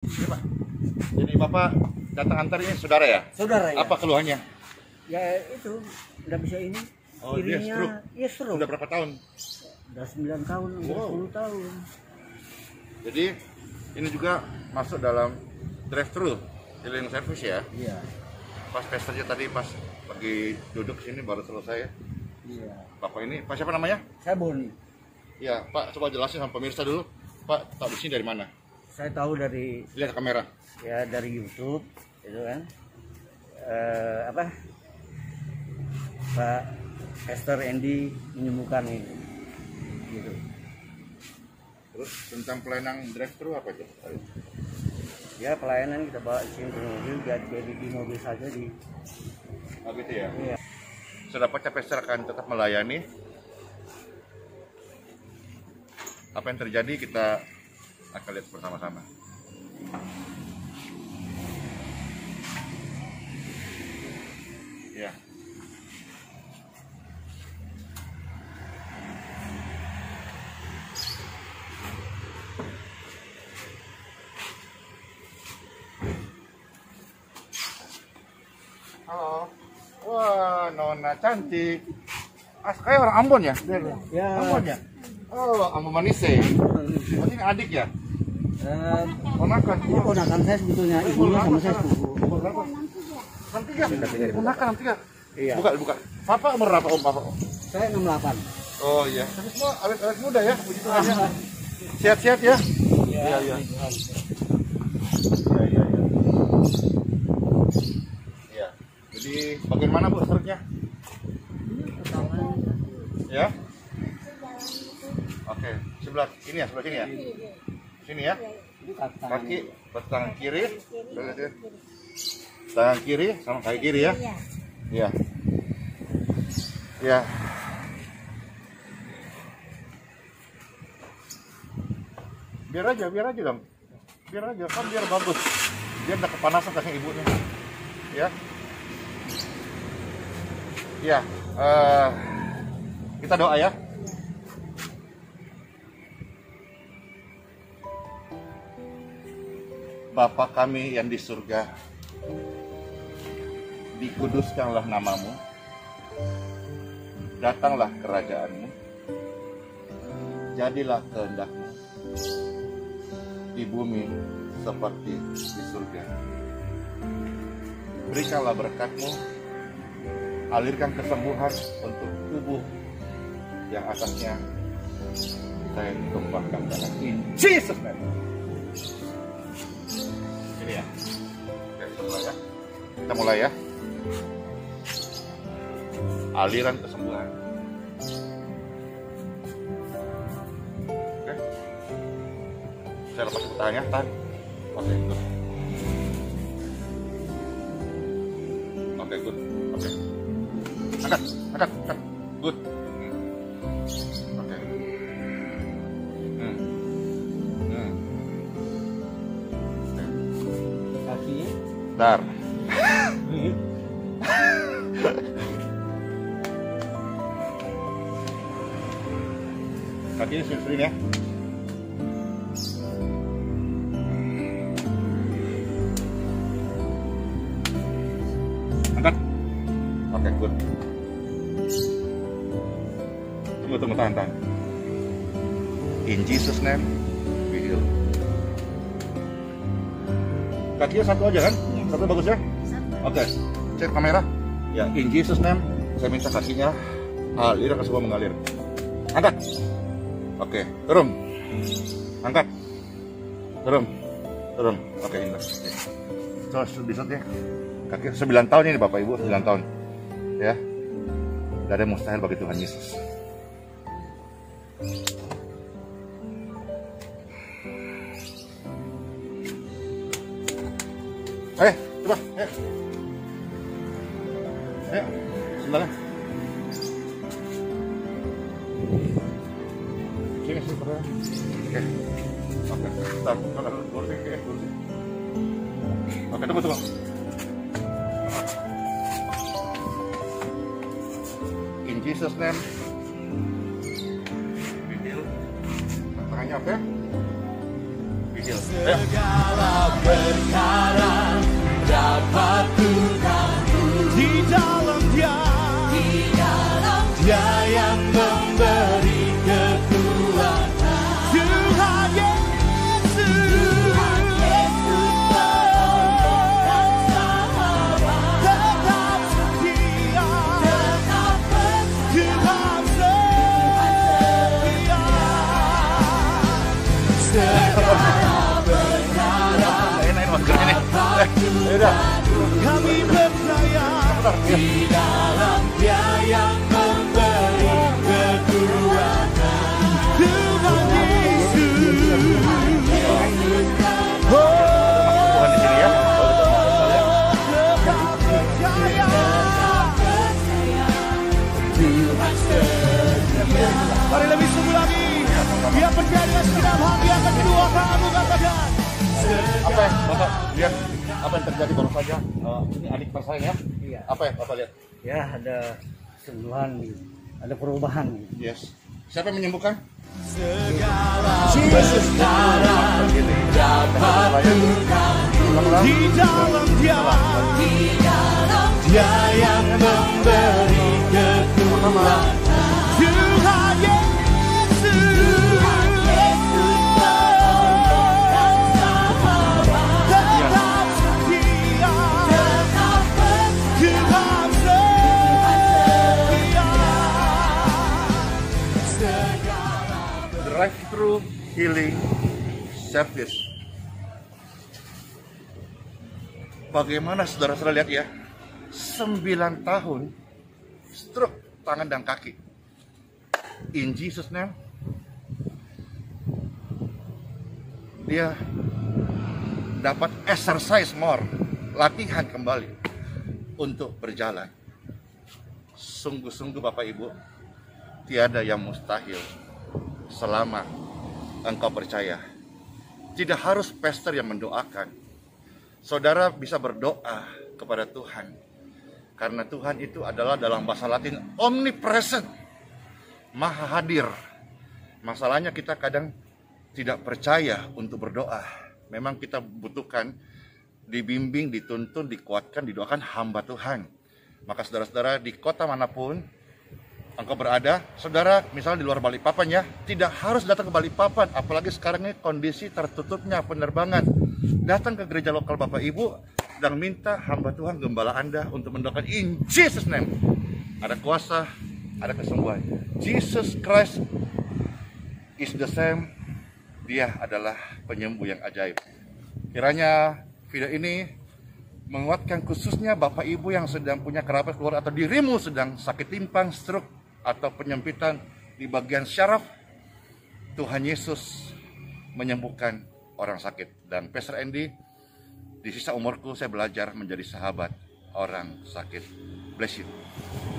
Ini, Pak. Jadi Bapak datang antar ini saudara ya? Saudara ya? Apa keluhannya? Ya itu, udah bisa ini. Oh, dia Kirinya, stroke. Iya stroke. Sudah berapa tahun? Udah 9 tahun, udah Wow. 10 tahun. Jadi ini juga masuk dalam drive thru healing service ya. Iya. Pas pesternya tadi pas lagi duduk sini baru selesai ya. Iya. Bapak ini, Pak siapa namanya? Saya Boni. Ya, Pak coba jelasin sama pemirsa dulu. Pak, tahu di sini dari mana? Saya tahu dari Lihat kamera. ya dari YouTube itu kan. Eh, apa? Pak Esther Andy menyembuhkan ini. Gitu. Terus tentang pelayanan drive thru apa itu? Ya pelayanan kita bawa di sini ke mobil, jadi jadi di mobil saja di. Oh gitu ya. Iya. Sedapatnya pester akan tetap melayani. Apa yang terjadi kita akan lihat bersama-sama. Ya. Halo. Wah, Nona cantik. Ah, kayak orang Ambon ya? Ya. Ambon ya? Oh, Ambon Manise. Oh, ini adik ya? Eh, Ponakan. ini ponakan saya sebetulnya, ibunya sama saya sepupu. Enam tiga. Ponakan enam tiga. Iya. Buka, buka. Papa umur berapa om papa? Saya 68. Oh iya. Tapi semua awet-awet muda ya, begitu aja. Sehat-sehat ya. Iya, iya. Iya, iya, iya. Iya. Jadi bagaimana Bu serutnya? Ya. Oke, sebelah ini ya, sebelah sini ya. Sini ya. Ini kaki Kaki tangan kiri. Ya. Tangan kiri sama kaki kiri ya. Iya. Iya. Biar aja, biar aja dong. Biar aja, kan biar bagus. Biar nggak kepanasan kasih ibunya. Ya. Iya. eh, kita doa ya. Bapa kami yang di surga, dikuduskanlah namamu, datanglah kerajaanmu, jadilah kehendakmu di bumi seperti di surga. Berikanlah berkatmu, alirkan kesembuhan untuk tubuh yang atasnya. Saya tumpahkan darah in Jesus name. Ya. Oke, kita mulai ya. Kita mulai ya. Aliran kesembuhan. Oke. Saya lepas tangannya, tahan. Oke, good. Oke, good. Oke. Angkat, angkat, angkat. Bentar. Kakinya sering-sering ya. Angkat. Oke, good. Tunggu, tunggu, tahan, tahan. In Jesus name, we heal. Kakinya satu aja kan? Satu bagus ya? Oke, cek kamera. Ya, in Jesus name, saya minta kakinya alir ke semua mengalir. Angkat. Oke, turun. Angkat. Turun. Turun. Oke, ini. Terus bisa ya. Kaki 9 tahun ini Bapak Ibu, 9 tahun. Ya. Tidak ada yang mustahil bagi Tuhan Yesus. Eh, coba, ayo. Ayo, sebentar. Sini, sini. Oke. Oke, bentar. Kursi, kursi. Oke, tunggu, tunggu. In Jesus name. Udah. Kami percaya ya. di dalam Dia yang memberi kekuatan. Tuhan Yesus. Oh, ya. Mari lebih sungguh lagi. Dia percaya dengan segenap hati akan kedua kamu katakan. Apa ya, Bapak? Lihat apa yang terjadi baru saja. Eh, ini adik tersayang ya. Iya. Apa ya, Bapak lihat? Ya ada sembuhan, ada perubahan. Yes. Siapa yang menyembuhkan? Segala Yesus. dapat di dalam dia dia yang memberi kekuatan healing service. Bagaimana saudara-saudara lihat ya? 9 tahun stroke tangan dan kaki. In Jesus name. Dia dapat exercise more, latihan kembali untuk berjalan. Sungguh-sungguh Bapak Ibu, tiada yang mustahil selama engkau percaya. Tidak harus pastor yang mendoakan. Saudara bisa berdoa kepada Tuhan. Karena Tuhan itu adalah dalam bahasa Latin omnipresent. Maha hadir. Masalahnya kita kadang tidak percaya untuk berdoa. Memang kita butuhkan dibimbing, dituntun, dikuatkan, didoakan hamba Tuhan. Maka saudara-saudara di kota mana pun engkau berada, saudara misalnya di luar Balikpapan ya, tidak harus datang ke Balikpapan, apalagi sekarang ini kondisi tertutupnya penerbangan. Datang ke gereja lokal Bapak Ibu dan minta hamba Tuhan gembala Anda untuk mendoakan in Jesus name. Ada kuasa, ada kesembuhan. Jesus Christ is the same. Dia adalah penyembuh yang ajaib. Kiranya video ini menguatkan khususnya Bapak Ibu yang sedang punya kerabat keluar atau dirimu sedang sakit timpang, stroke, atau penyempitan di bagian syaraf, Tuhan Yesus menyembuhkan orang sakit. Dan Pastor Andy, di sisa umurku saya belajar menjadi sahabat orang sakit. Bless you.